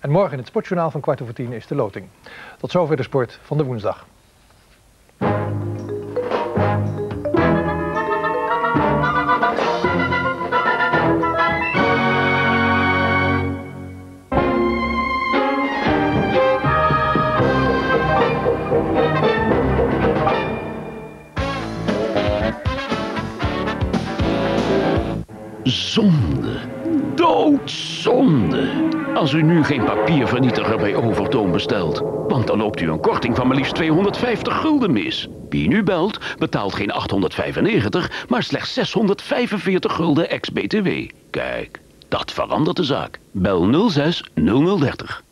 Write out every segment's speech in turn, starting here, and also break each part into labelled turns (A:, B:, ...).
A: En morgen in het Sportjournaal van kwart over tien is de loting. Tot zover de sport van de woensdag.
B: Zonde. Doodzonde. Als u nu geen papiervernietiger bij Overtoom bestelt. Want dan loopt u een korting van maar liefst 250 gulden mis. Wie nu belt, betaalt geen 895, maar slechts 645 gulden ex-BTW. Kijk, dat verandert de zaak. Bel 06 0030.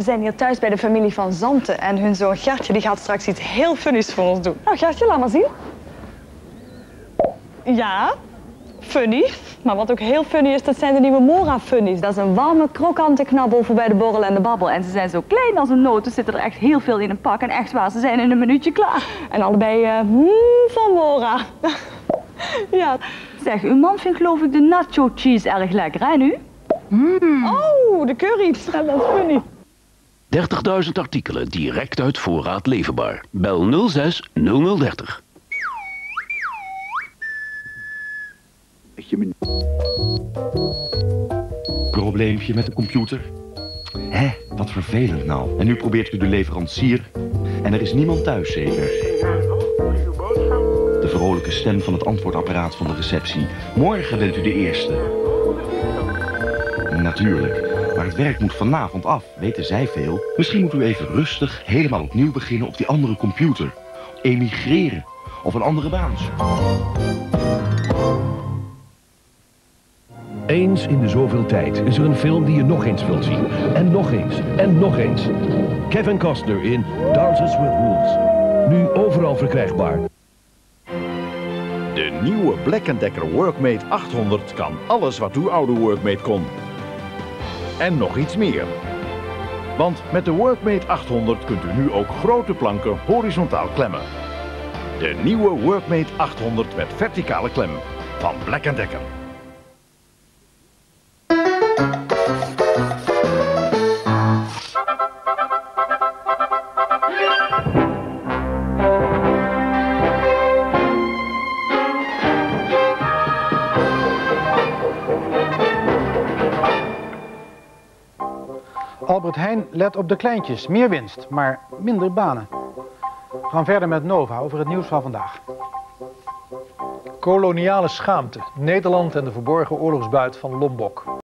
C: We zijn hier thuis bij de familie van Zanten en hun zoon Gertje die gaat straks iets heel funnies voor ons doen. Nou Gertje, laat maar zien. Ja, funny. Maar wat ook heel funny is, dat zijn de nieuwe Mora Funnies. Dat is een warme, krokante knabbel voor bij de borrel en de babbel. En ze zijn zo klein als een noot, dus zitten er echt heel veel in een pak. En echt waar, ze zijn in een minuutje klaar. En allebei uh, mm, van Mora. ja. Zeg, uw man vindt geloof ik de nacho cheese erg lekker, hè nu? Oh, de curry. Dat is funny.
B: 30.000 artikelen direct uit voorraad leverbaar. Bel 06 0030.
D: Probleempje met de computer? Hé, wat vervelend nou. En nu probeert u de leverancier en er is niemand thuis zeker. De vrolijke stem van het antwoordapparaat van de receptie. Morgen bent u de eerste. Natuurlijk, maar het werk moet vanavond af, weten zij veel. Misschien moet u even rustig helemaal opnieuw beginnen op die andere computer. Emigreren of een andere baan zoeken.
E: Eens in de zoveel tijd is er een film die je nog eens wilt zien. En nog eens. En nog eens. Kevin Costner in Dances with Wolves. Nu overal verkrijgbaar.
F: De nieuwe Black Decker Workmate 800 kan alles wat uw oude Workmate kon. En nog iets meer. Want met de Workmate 800 kunt u nu ook grote planken horizontaal klemmen. De nieuwe Workmate 800 met verticale klem van Black Decker.
A: Albert Heijn let op de kleintjes. Meer winst, maar minder banen. We gaan verder met Nova over het nieuws van vandaag. Koloniale schaamte. Nederland en de verborgen oorlogsbuit van Lombok.